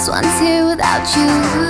was once here without you.